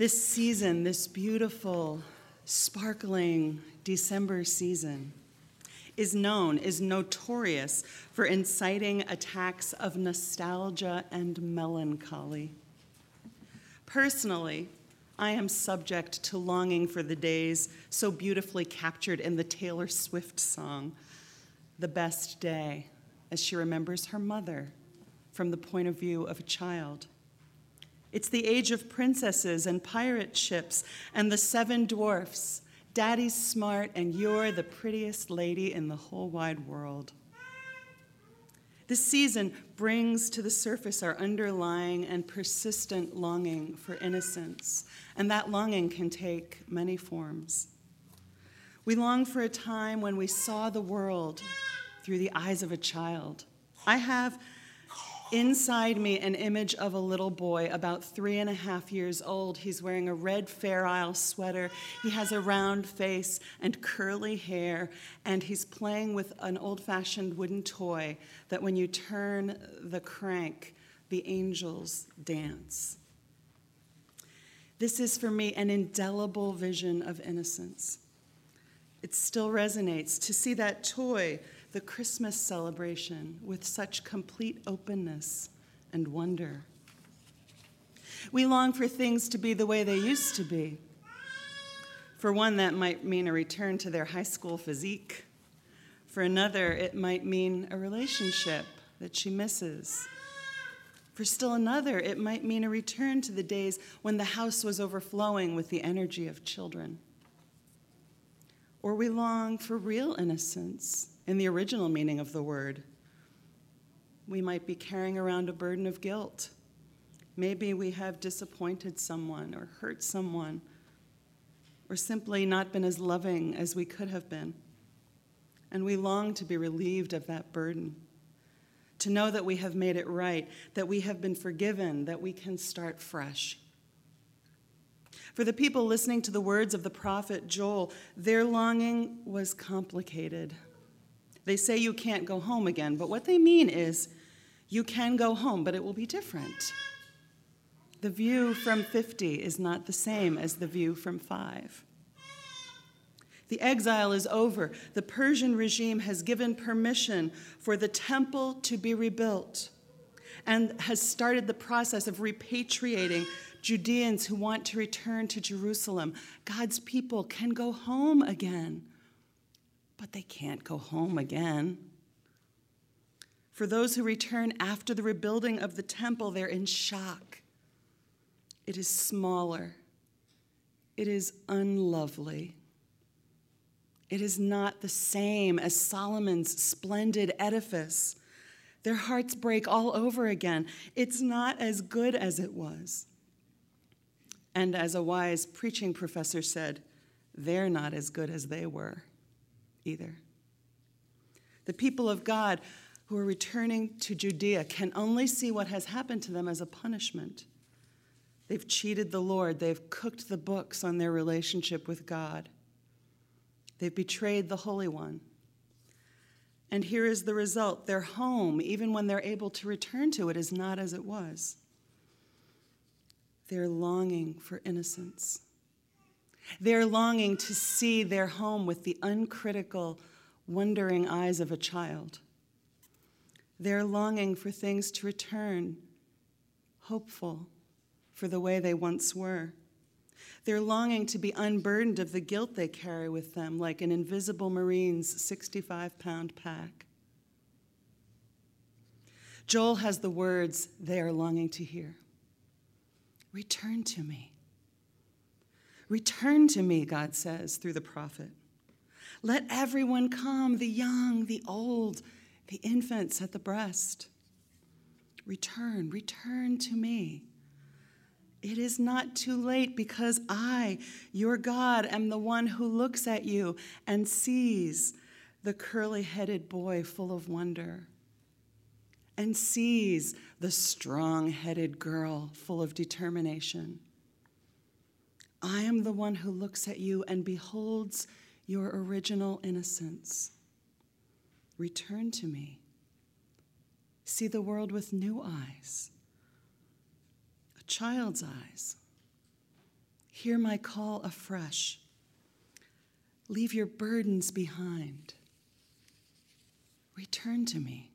This season, this beautiful, sparkling December season, is known, is notorious for inciting attacks of nostalgia and melancholy. Personally, I am subject to longing for the days so beautifully captured in the Taylor Swift song, The Best Day, as she remembers her mother from the point of view of a child. It's the age of princesses and pirate ships and the seven dwarfs. Daddy's smart, and you're the prettiest lady in the whole wide world. This season brings to the surface our underlying and persistent longing for innocence, and that longing can take many forms. We long for a time when we saw the world through the eyes of a child. I have inside me an image of a little boy about three and a half years old. He's wearing a red Fair Isle sweater. He has a round face and curly hair, and he's playing with an old fashioned wooden toy that when you turn the crank, the angels dance. This is for me an indelible vision of innocence. It still resonates to see that toy the Christmas celebration with such complete openness and wonder. We long for things to be the way they used to be. For one, that might mean a return to their high school physique. For another, it might mean a relationship that she misses. For still another, it might mean a return to the days when the house was overflowing with the energy of children. Or we long for real innocence in the original meaning of the word. We might be carrying around a burden of guilt. Maybe we have disappointed someone or hurt someone or simply not been as loving as we could have been. And we long to be relieved of that burden, to know that we have made it right, that we have been forgiven, that we can start fresh. For the people listening to the words of the prophet Joel, their longing was complicated. They say you can't go home again, but what they mean is you can go home, but it will be different. The view from 50 is not the same as the view from 5. The exile is over. The Persian regime has given permission for the temple to be rebuilt and has started the process of repatriating Judeans who want to return to Jerusalem. God's people can go home again but they can't go home again. For those who return after the rebuilding of the temple, they're in shock. It is smaller, it is unlovely. It is not the same as Solomon's splendid edifice. Their hearts break all over again. It's not as good as it was. And as a wise preaching professor said, they're not as good as they were either. The people of God who are returning to Judea can only see what has happened to them as a punishment. They've cheated the Lord, they've cooked the books on their relationship with God, they've betrayed the Holy One. And here is the result their home, even when they're able to return to it, is not as it was. They're longing for innocence. They're longing to see their home with the uncritical, wondering eyes of a child. They're longing for things to return, hopeful for the way they once were. They're longing to be unburdened of the guilt they carry with them, like an invisible Marine's 65 pound pack. Joel has the words they are longing to hear Return to me. Return to me, God says through the prophet. Let everyone come, the young, the old, the infants at the breast. Return, return to me. It is not too late because I, your God, am the one who looks at you and sees the curly headed boy full of wonder and sees the strong headed girl full of determination I am the one who looks at you and beholds your original innocence. Return to me. See the world with new eyes, child's eyes, Hear my call afresh. Leave your burdens behind. Return to me.